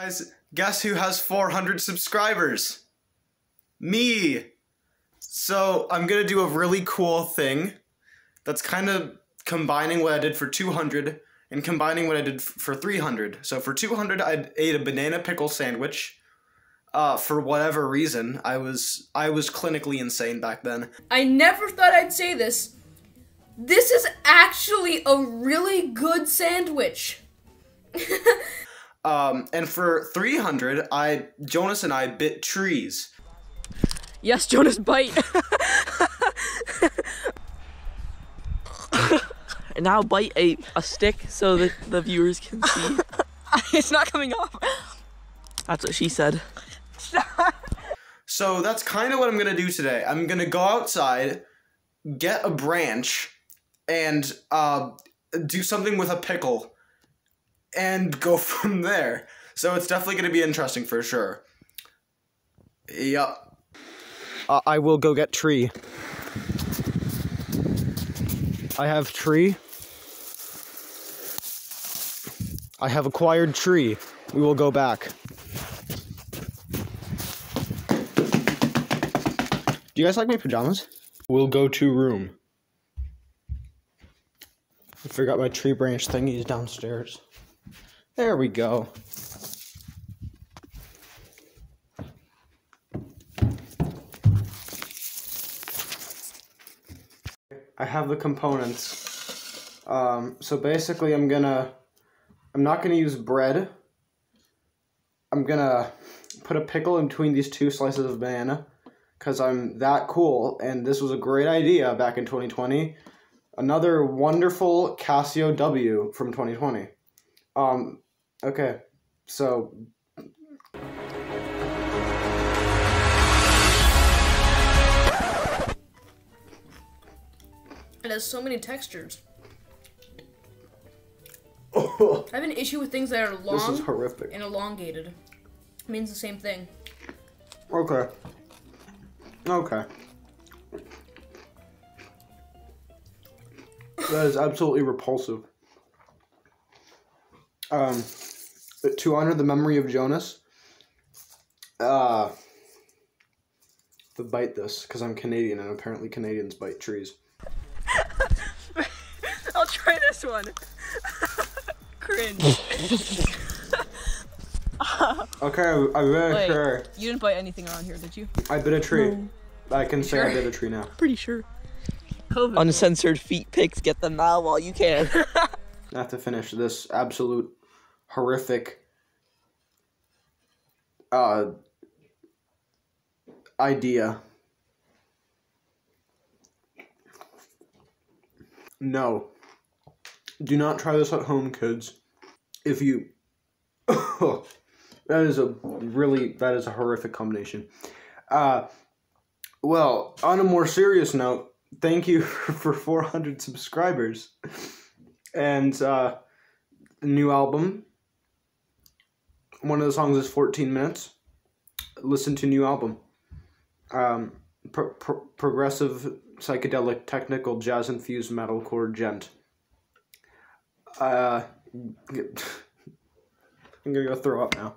Guys, guess who has 400 subscribers? Me! So, I'm gonna do a really cool thing that's kind of combining what I did for 200 and combining what I did for 300. So, for 200, I ate a banana pickle sandwich. Uh, for whatever reason, I was I was clinically insane back then. I never thought I'd say this. This is actually a really good sandwich. Um, and for 300, I Jonas and I bit trees. Yes, Jonas, bite. and now bite a, a stick so that the viewers can see. it's not coming off. That's what she said. So that's kind of what I'm gonna do today. I'm gonna go outside, get a branch, and uh, do something with a pickle, and go from there. So it's definitely gonna be interesting for sure. Yup. Uh, I will go get tree. I have tree. I have acquired tree. We will go back. Do you guys like my pajamas? We'll go to room. I forgot my tree branch thingies downstairs. There we go. I have the components. Um, so basically, I'm gonna, I'm not gonna use bread. I'm gonna put a pickle in between these two slices of banana because I'm that cool, and this was a great idea back in 2020. Another wonderful Casio W from 2020. Um, okay, so It has so many textures. I have an issue with things that are long this is horrific. and elongated. It means the same thing. Okay. Okay. That is absolutely repulsive. Um, to honor the memory of Jonas, uh, to bite this because I'm Canadian and apparently Canadians bite trees. I'll try this one. Cringe. Okay, I, I bit a Wait, tree. you didn't bite anything around here, did you? I bit a tree. I can say I sure? bit a tree now. Pretty sure. COVID. Uncensored feet pics, get them now while you can. I have to finish this absolute horrific uh idea. No. Do not try this at home, kids. If you that is a really that is a horrific combination. Uh well, on a more serious note, thank you for 400 subscribers and uh, the new album. One of the songs is 14 minutes. Listen to new album. Um, pro- pro- progressive, psychedelic, technical, jazz infused metalcore djent. Uh, I'm gonna go throw up now.